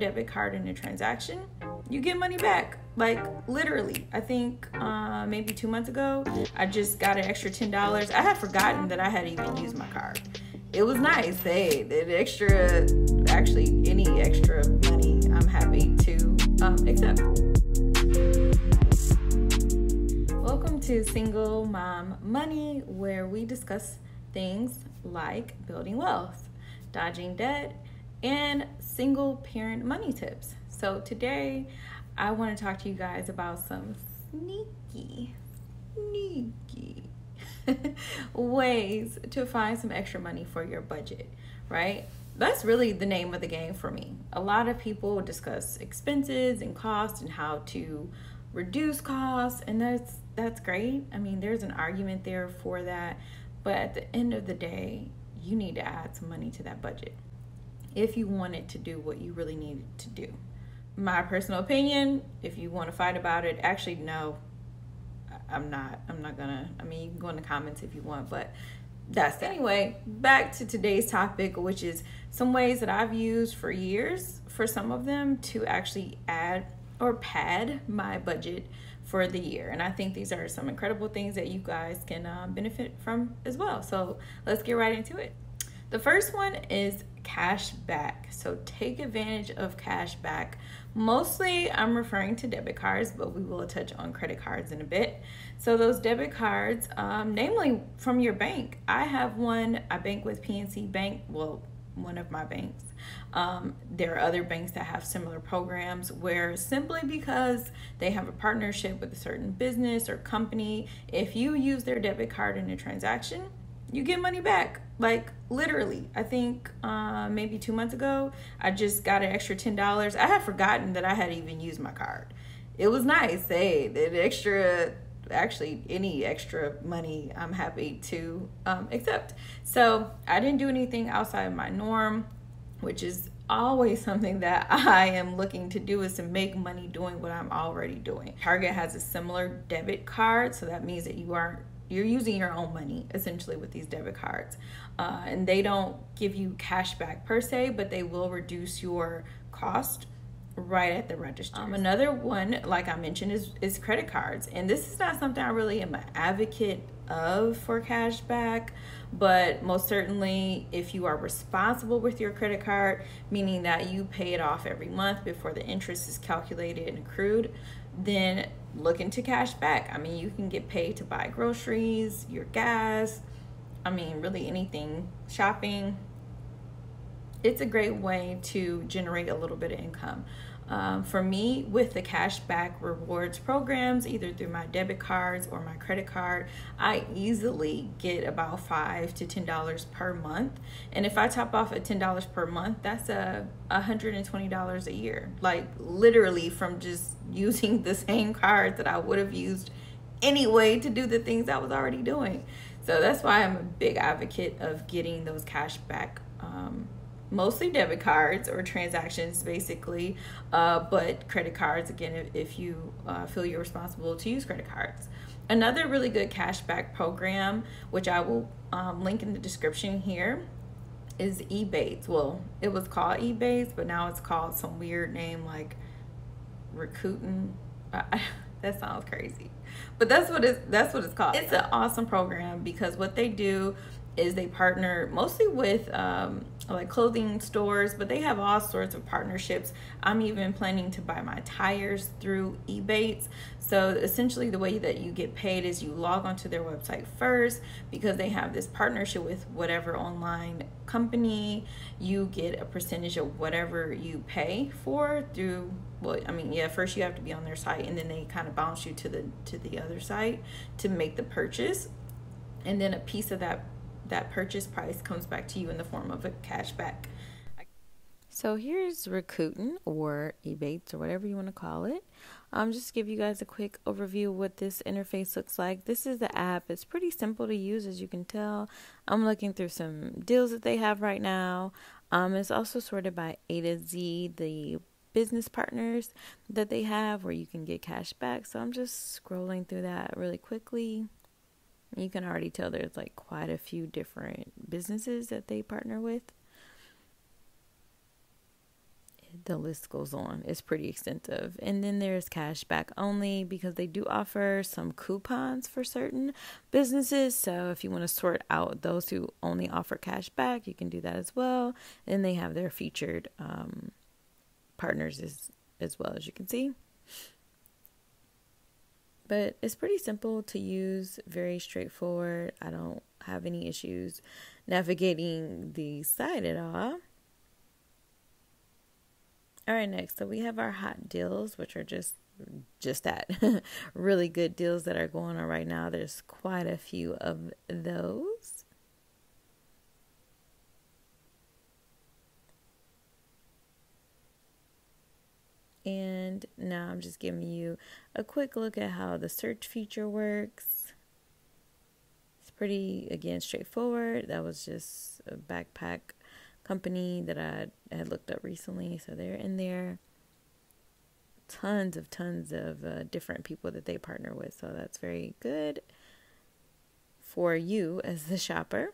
debit card in a transaction, you get money back. Like literally, I think uh, maybe two months ago, I just got an extra ten dollars. I had forgotten that I had even used my card. It was nice. Hey, the extra, actually, any extra money, I'm happy to um, accept. Welcome to Single Mom Money, where we discuss things like building wealth, dodging debt, and single parent money tips. So today I want to talk to you guys about some sneaky, sneaky ways to find some extra money for your budget, right? That's really the name of the game for me. A lot of people discuss expenses and costs and how to reduce costs and that's that's great. I mean, there's an argument there for that, but at the end of the day, you need to add some money to that budget if you wanted to do what you really needed to do. My personal opinion, if you want to fight about it, actually no. I'm not. I'm not gonna. I mean, you can go in the comments if you want, but that's that. Anyway, back to today's topic, which is some ways that I've used for years for some of them to actually add or pad my budget for the year. And I think these are some incredible things that you guys can uh, benefit from as well. So let's get right into it. The first one is cash back. So take advantage of cash back. Mostly I'm referring to debit cards, but we will touch on credit cards in a bit. So those debit cards, um, namely from your bank. I have one, I bank with PNC Bank, well, one of my banks. Um, there are other banks that have similar programs where simply because they have a partnership with a certain business or company, if you use their debit card in a transaction, you get money back. Like literally, I think uh, maybe two months ago, I just got an extra ten dollars. I had forgotten that I had even used my card. It was nice. Hey, the extra, actually, any extra money, I'm happy to um, accept. So I didn't do anything outside of my norm, which is always something that I am looking to do is to make money doing what I'm already doing. Target has a similar debit card, so that means that you aren't you're using your own money essentially with these debit cards. Uh, and they don't give you cash back per se but they will reduce your cost right at the register um, another one like i mentioned is, is credit cards. And this is not something i really am an advocate of for cash back but most certainly if you are responsible with your credit card meaning that you pay it off every month before the interest is calculated and accrued then look into cash back. I mean, you can get paid to buy groceries, your gas, I mean, really anything, shopping. It's a great way to generate a little bit of income. Um, for me, with the cashback rewards programs, either through my debit cards or my credit card, I easily get about five to ten dollars per month. And if I top off at ten dollars per month, that's a hundred and twenty dollars a year. Like literally from just using the same card that I would have used anyway to do the things I was already doing. So that's why I'm a big advocate of getting those cashback um, mostly debit cards or transactions basically. Uh, but credit cards again if, if you uh, feel you're responsible to use credit cards. Another really good cashback program which i will um, link in the description here is ebates. Well it was called ebates but now it's called some weird name like Rakuten. That sounds crazy. But that's what it's that's what it's called. It's an awesome program because what they do is they partner mostly with um, like clothing stores, but they have all sorts of partnerships. I'm even planning to buy my tires through Ebates. So essentially, the way that you get paid is you log onto their website first because they have this partnership with whatever online company. You get a percentage of whatever you pay for through. Well, I mean, yeah. First, you have to be on their site, and then they kind of bounce you to the to the other site to make the purchase, and then a piece of that that purchase price comes back to you in the form of a cashback. So here's Rakuten or Ebates or whatever you want to call it. Um, just to give you guys a quick overview of what this interface looks like. This is the app. It's pretty simple to use, as you can tell. I'm looking through some deals that they have right now. Um, it's also sorted by A to Z, the business partners that they have, where you can get cash back. So I'm just scrolling through that really quickly. You can already tell there's like quite a few different businesses that they partner with. the list goes on. It's pretty extensive. And then there's cash back only because they do offer some coupons for certain businesses. So if you want to sort out those who only offer cash back, you can do that as well. And they have their featured um, partners as, as well as you can see. But it's pretty simple to use, very straightforward. I don't have any issues navigating the site at all. All right, next, so we have our hot deals, which are just just that really good deals that are going on right now. There's quite a few of those. And now I'm just giving you a quick look at how the search feature works. It's pretty, again, straightforward. That was just a backpack company that I had looked up recently. So they're in there. Tons of tons of uh, different people that they partner with. So that's very good for you as the shopper.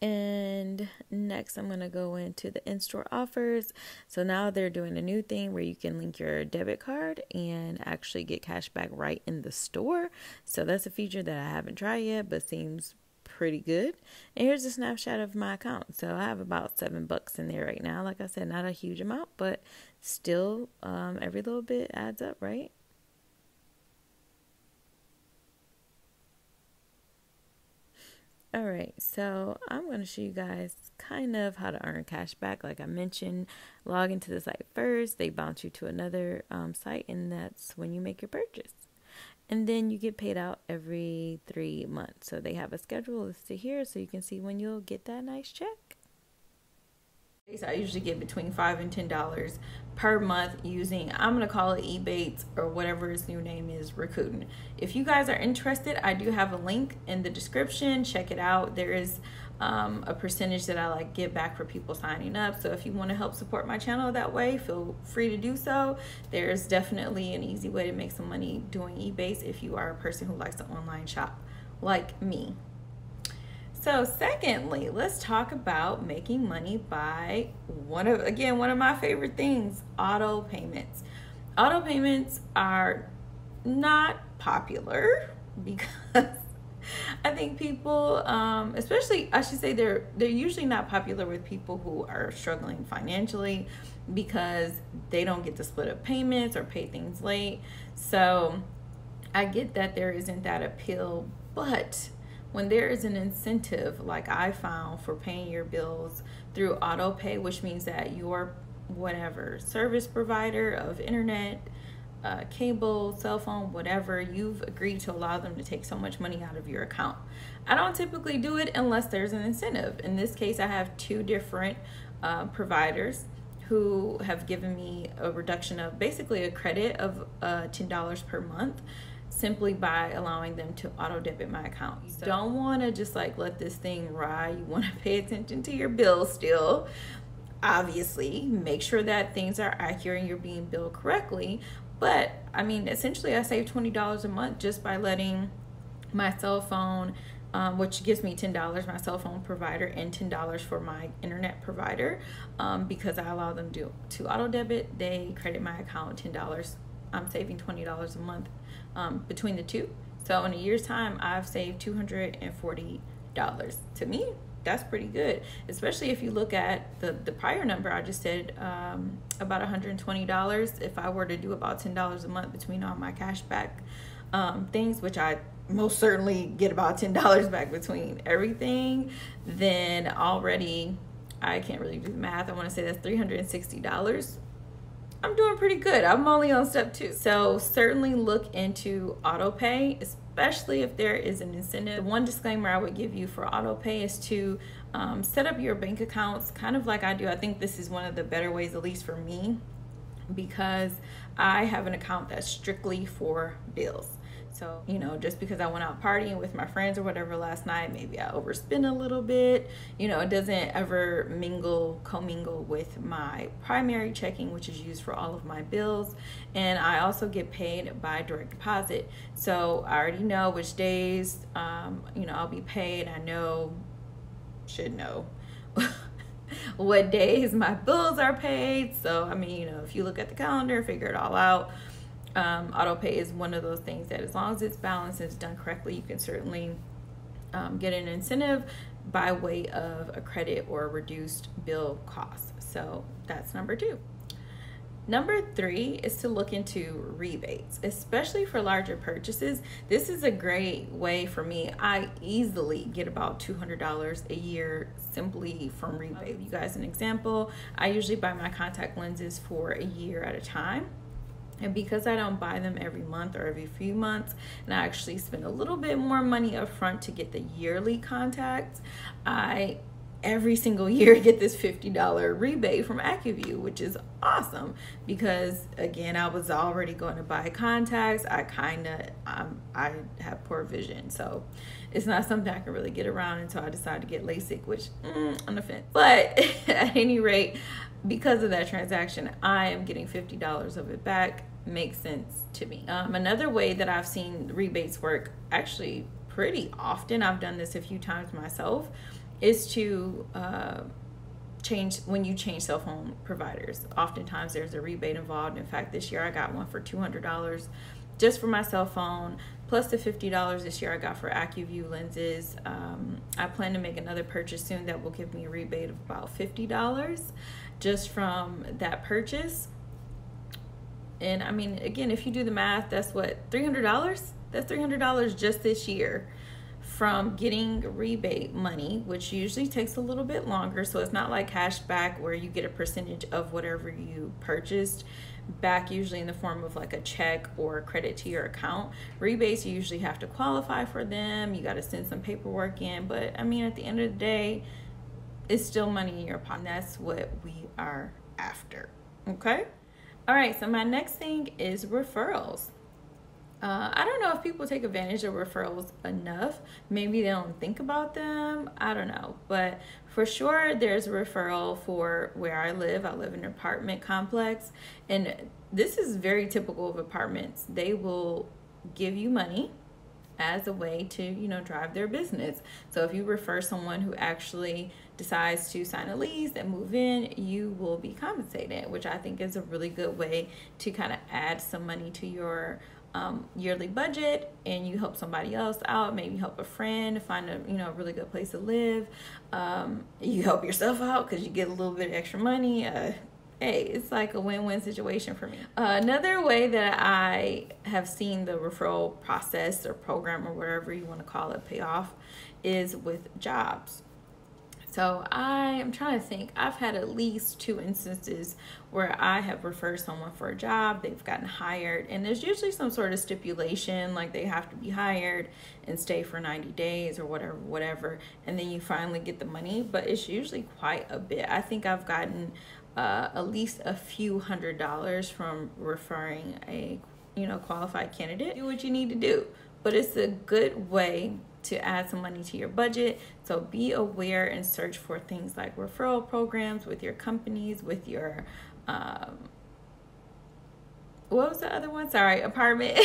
And next, I'm going to go into the in store offers. So now they're doing a new thing where you can link your debit card and actually get cash back right in the store. So that's a feature that I haven't tried yet, but seems pretty good. And here's a snapshot of my account. So I have about seven bucks in there right now. Like I said, not a huge amount, but still, um, every little bit adds up, right? All right, so I'm going to show you guys kind of how to earn cash back. Like I mentioned, log into the site first, they bounce you to another um, site, and that's when you make your purchase and then you get paid out every three months. So they have a schedule listed here so you can see when you'll get that nice check. I usually get between five and ten dollars per month using I'm gonna call it Ebates or whatever its new name is, Rakuten. If you guys are interested, I do have a link in the description. Check it out. There is um, a percentage that I like give back for people signing up. So if you want to help support my channel that way, feel free to do so. There's definitely an easy way to make some money doing Ebates if you are a person who likes to online shop like me. So secondly, let's talk about making money by one of again one of my favorite things, auto payments. Auto payments are not popular because I think people, um, especially I should say they're they're usually not popular with people who are struggling financially because they don't get to split up payments or pay things late. So I get that there isn't that appeal, but when there is an incentive like I found for paying your bills through auto pay, which means that your whatever service provider of internet uh, cable, cell phone, whatever, you've agreed to allow them to take so much money out of your account. I don't typically do it unless there's an incentive. In this case, I have two different uh, providers who have given me a reduction of basically a credit of uh, $10 per month simply by allowing them to auto debit my account. You don't want to just like let this thing ride. You want to pay attention to your bills still obviously make sure that things are accurate and you're being billed correctly but I mean, essentially, I save $20 a month just by letting my cell phone, um, which gives me $10, my cell phone provider, and $10 for my internet provider um, because I allow them to, to auto debit. They credit my account $10. I'm saving $20 a month um, between the two. So in a year's time, I've saved $240. To me, that's pretty good, especially if you look at the, the prior number I just said, um, about $120. If I were to do about $10 a month between all my cash back um, things, which I most certainly get about $10 back between everything, then already I can't really do the math. I want to say that's $360 I'm doing pretty good. I'm only on step two. So certainly look into auto pay, especially if there is an incentive. One disclaimer I would give you for auto pay is to um, set up your bank accounts kind of like I do. I think this is one of the better ways, at least for me, because I have an account that's strictly for bills. So, you know, just because I went out partying with my friends or whatever last night, maybe I overspend a little bit. You know, it doesn't ever mingle, commingle with my primary checking, which is used for all of my bills. And I also get paid by direct deposit. So I already know which days, um, you know, I'll be paid. I know, should know. what days my bills are paid. So, I mean, you know, if you look at the calendar, figure it all out. Um, auto pay is one of those things that, as long as it's balanced and it's done correctly, you can certainly um, get an incentive by way of a credit or a reduced bill cost. So, that's number two. Number three is to look into rebates, especially for larger purchases. This is a great way for me. I easily get about $200 a year simply from rebate. You guys an example. I usually buy my contact lenses for a year at a time. And because I don't buy them every month or every few months, and I actually spend a little bit more money up front to get the yearly contacts, I every single year get this $50 rebate from Acuvue, which is awesome because again, I was already going to buy contacts. I kind of, um, I have poor vision. So it's not something I can really get around until I decide to get LASIK, which mm, on the fence. But at any rate, because of that transaction, I am getting $50 of it back. Makes sense to me. Um, another way that I've seen rebates work actually pretty often, I've done this a few times myself, is to uh, change when you change cell phone providers. Oftentimes there's a rebate involved. In fact, this year I got one for $200 just for my cell phone, plus the $50 this year I got for Acuvue lenses. Um, I plan to make another purchase soon that will give me a rebate of about $50 just from that purchase. And I mean, again, if you do the math, that's what, $300? That's $300 just this year from getting rebate money, which usually takes a little bit longer. So it's not like cash back where you get a percentage of whatever you purchased back usually in the form of like a check or credit to your account. Rebates, you usually have to qualify for them. You got to send some paperwork in. But I mean, at the end of the day, it's still money in your pocket. That's what we are after. Okay. All right. So my next thing is referrals. Uh, I don't know if people take advantage of referrals enough. Maybe they don't think about them. I don't know. But for sure, there's a referral for where I live. I live in an apartment complex. And this is very typical of apartments. They will give you money as a way to, you know, drive their business. So if you refer someone who actually decides to sign a lease and move in, you will be compensated, which I think is a really good way to kind of add some money to your um, yearly budget and you help somebody else out maybe help a friend find a you know a really good place to live um, you help yourself out because you get a little bit of extra money uh, hey it's like a win-win situation for me. Uh, another way that i have seen the referral process or program or whatever you want to call it pay off is with jobs so I am trying to think. I've had at least two instances where I have referred someone for a job, they've gotten hired, and there's usually some sort of stipulation like they have to be hired and stay for 90 days or whatever, whatever, and then you finally get the money. But it's usually quite a bit. I think I've gotten uh, at least a few hundred dollars from referring a you know qualified candidate. Do what you need to do, but it's a good way to add some money to your budget. So be aware and search for things like referral programs with your companies, with your, um, what was the other one? Sorry, apartment.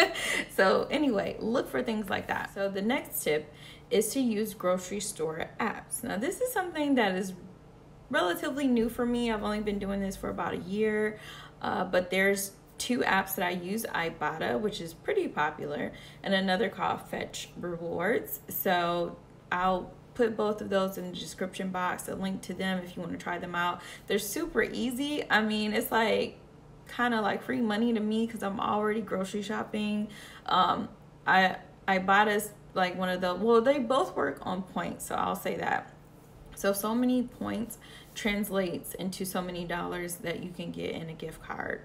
so anyway, look for things like that. So the next tip is to use grocery store apps. Now this is something that is relatively new for me. I've only been doing this for about a year, uh, but there's two apps that I use, Ibotta, which is pretty popular, and another called Fetch Rewards. So I'll put both of those in the description box, a link to them if you want to try them out. They're super easy. I mean, it's like kind of like free money to me because I'm already grocery shopping. Um, I Ibotta's like one of the, well, they both work on points, so I'll say that. So, so many points translates into so many dollars that you can get in a gift card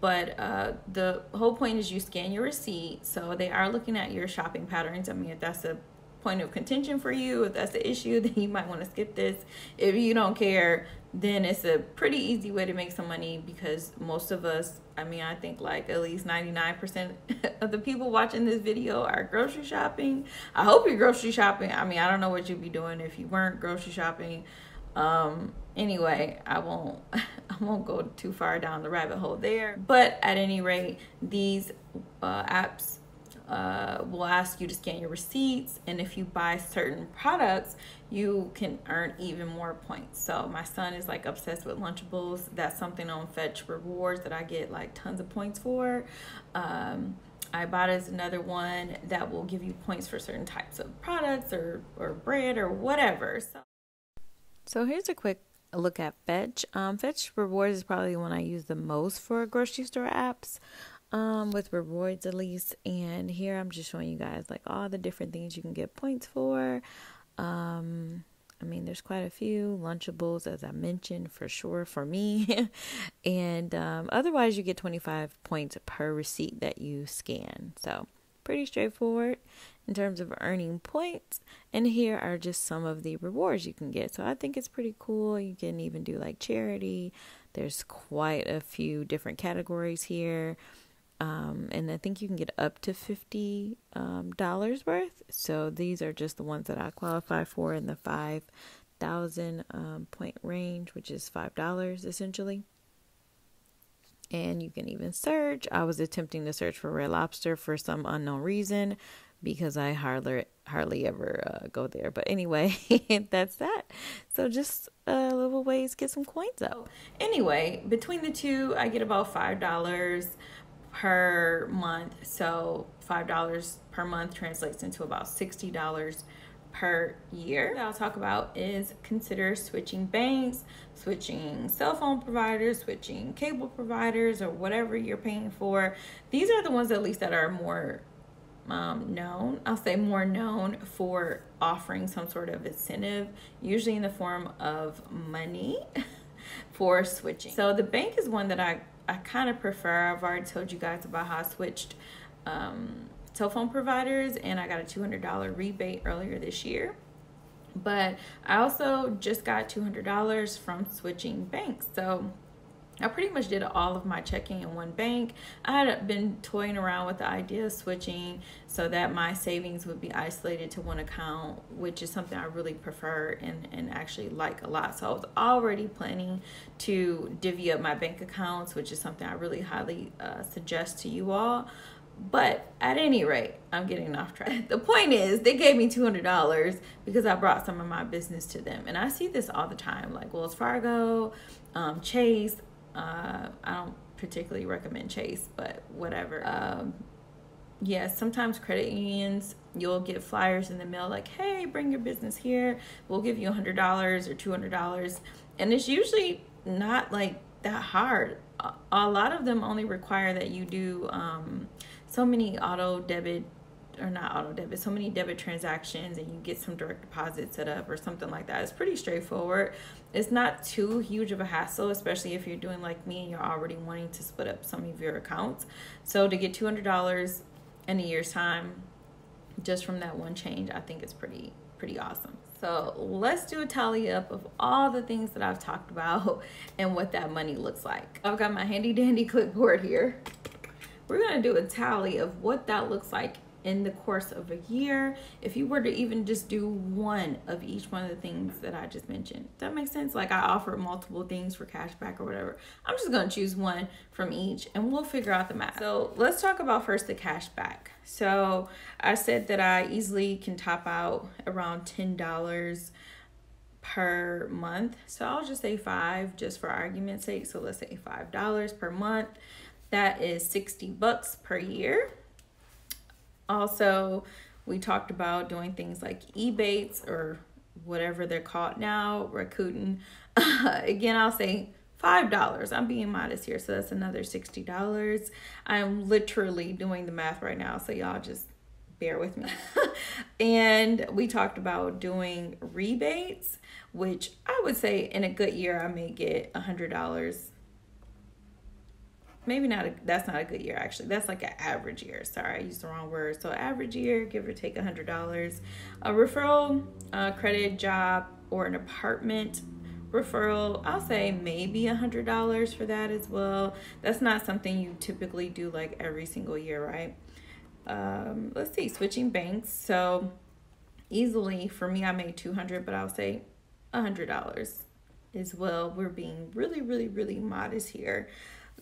but uh, the whole point is you scan your receipt so they are looking at your shopping patterns. I mean if that's a point of contention for you if that's the issue then you might want to skip this. If you don't care then it's a pretty easy way to make some money because most of us i mean i think like at least 99% of the people watching this video are grocery shopping. I hope you're grocery shopping. I mean i don't know what you'd be doing if you weren't grocery shopping um anyway i won't i won't go too far down the rabbit hole there but at any rate these uh, apps uh, will ask you to scan your receipts, and if you buy certain products, you can earn even more points. So my son is like obsessed with Lunchables. That's something on Fetch Rewards that I get like tons of points for. Um, Ibotta is another one that will give you points for certain types of products or, or bread or whatever. So, so here's a quick look at Fetch. Um, Fetch Rewards is probably the one I use the most for grocery store apps um, with rewards at least. And here I'm just showing you guys like all the different things you can get points for. Um, I mean, there's quite a few Lunchables, as I mentioned, for sure for me. and um, otherwise, you get 25 points per receipt that you scan. So, pretty straightforward in terms of earning points. And here are just some of the rewards you can get. So, I think it's pretty cool. You can even do like charity, there's quite a few different categories here. Um, and I think you can get up to fifty um, dollars worth. So these are just the ones that I qualify for in the five thousand um, point range, which is five dollars essentially. And you can even search. I was attempting to search for Red Lobster for some unknown reason because I hardly hardly ever uh, go there. But anyway, that's that. So just uh, little ways get some coins up. Anyway, between the two, I get about five dollars per month. So $5 per month translates into about $60 per year that I'll talk about is consider switching banks, switching cell phone providers, switching cable providers, or whatever you're paying for. These are the ones at least that are more um, known. I'll say more known for offering some sort of incentive, usually in the form of money for switching. So the bank is one that I I kind of prefer. I've already told you guys about how I switched um, cell phone providers and I got a $200 rebate earlier this year. But I also just got $200 from switching banks. So I pretty much did all of my checking in one bank. I had been toying around with the idea of switching so that my savings would be isolated to one account, which is something I really prefer and, and actually like a lot. So I was already planning to divvy up my bank accounts, which is something I really highly uh, suggest to you all. But at any rate, I'm getting off track. The point is, they gave me $200 because I brought some of my business to them. And I see this all the time, like Wells Fargo, um, Chase, uh, I don't particularly recommend Chase, but whatever. Um, yeah, sometimes credit unions, you'll get flyers in the mail like, hey, bring your business here. We'll give you $100 or $200. And it's usually not like that hard. A lot of them only require that you do um, so many auto debit or not auto debit, so many debit transactions and you get some direct deposit set up or something like that. It's pretty straightforward. It's not too huge of a hassle, especially if you're doing like me and you're already wanting to split up some of your accounts. So to get $200 in a year's time just from that one change, I think it's pretty pretty awesome. So let's do a tally up of all the things that I've talked about and what that money looks like. I've got my handy dandy clipboard here. We're gonna do a tally of what that looks like in the course of a year if you were to even just do one of each one of the things that I just mentioned. That makes sense? Like I offer multiple things for cashback or whatever. I'm just to choose one from each and we'll figure out the math. So let's talk about first the cashback. So I said that I easily can top out around $10 per month. So I'll just say five just for argument's sake. So let's say $5 per month. That is 60 bucks per year. Also, we talked about doing things like Ebates or whatever they're called now, Rakuten. again, I'll say $5. I'm being modest here, so that's another $60. I'm literally doing the math right now, so y'all just bear with me. and we talked about doing rebates, which I would say in a good year I may get $100 maybe not a, that's not a good year actually. That's like an average year. Sorry i used the wrong word. So average year give or take a hundred dollars. A referral a credit job or an apartment referral i'll say maybe a hundred dollars for that as well. That's not something you typically do like every single year right? Um, let's see switching banks. So easily for me i made 200 but i'll say a hundred dollars as well. We're being really really really modest here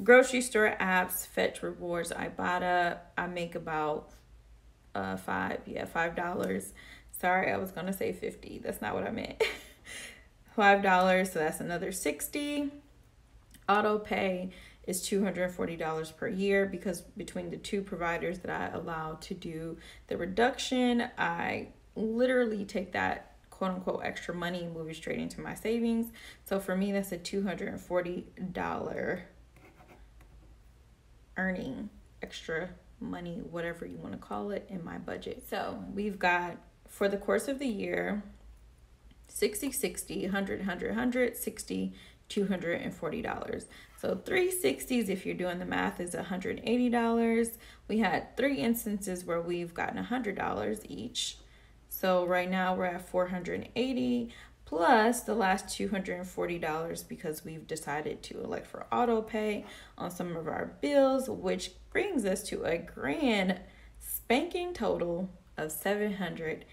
grocery store apps, Fetch Rewards, Ibotta, I make about uh five yeah five dollars. Sorry i was gonna say 50 that's not what i meant. Five dollars so that's another 60 auto pay is $240 per year because between the two providers that I allow to do the reduction, I literally take that quote unquote extra money and move it straight into my savings. So for me, that's a $240 earning extra money, whatever you want to call it, in my budget. So we've got for the course of the year 60, 60, 100, 100, 100, 60, $240. So 360s, if you're doing the math, is $180. We had three instances where we've gotten $100 each. So right now we're at 480 plus the last $240 because we've decided to elect for auto pay on some of our bills, which brings us to a grand spanking total of $720.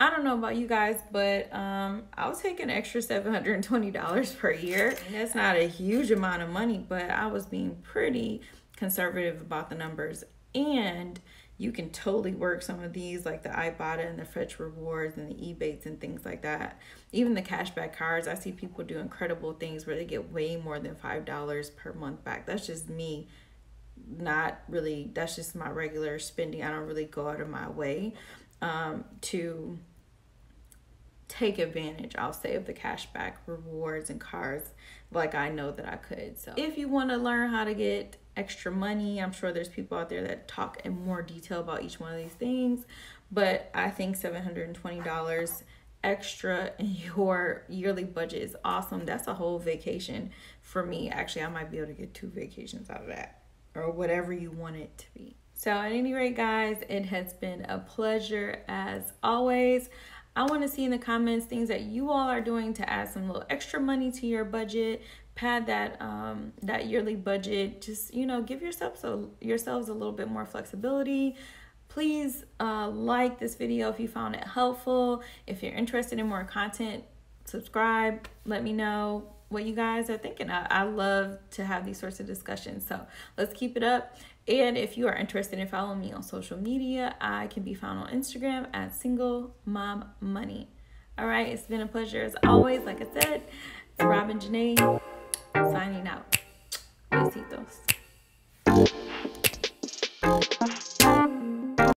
I don't know about you guys, but um, I was taking extra $720 per year. That's not a huge amount of money, but I was being pretty conservative about the numbers. And you can totally work some of these like the Ibotta and the Fetch Rewards and the Ebates and things like that. Even the cashback cards, I see people do incredible things where they get way more than $5 per month back. That's just me not really that's just my regular spending. I don't really go out of my way um, to take advantage, I'll say, of the cashback rewards and cards like I know that I could. So if you want to learn how to get extra money, I'm sure there's people out there that talk in more detail about each one of these things. But I think $720 extra in your yearly budget is awesome. That's a whole vacation for me. Actually, I might be able to get two vacations out of that or whatever you want it to be. So, at any rate, guys, it has been a pleasure as always. I want to see in the comments things that you all are doing to add some little extra money to your budget, pad that um, that yearly budget. Just you know, give yourself so yourselves a little bit more flexibility. Please uh, like this video if you found it helpful. If you're interested in more content, subscribe. Let me know what you guys are thinking. I, I love to have these sorts of discussions. So let's keep it up. And if you are interested in following me on social media, I can be found on Instagram at single mom money. All right, it's been a pleasure as always. Like I said, it's Robin Janae signing out. Besitos.